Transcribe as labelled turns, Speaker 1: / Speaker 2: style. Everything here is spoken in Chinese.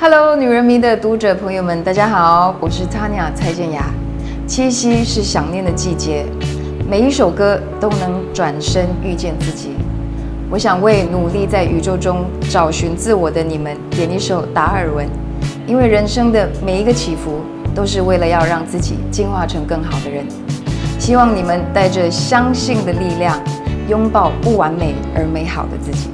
Speaker 1: Hello，女人迷的读者朋友们，大家好，我是 Tanya 蔡健雅。七夕是想念的季节，每一首歌都能转身遇见自己。我想为努力在宇宙中找寻自我的你们点一首达尔文，因为人生的每一个起伏都是为了要让自己进化成更好的人。希望你们带着相信的力量，拥抱不完美而美好的自己。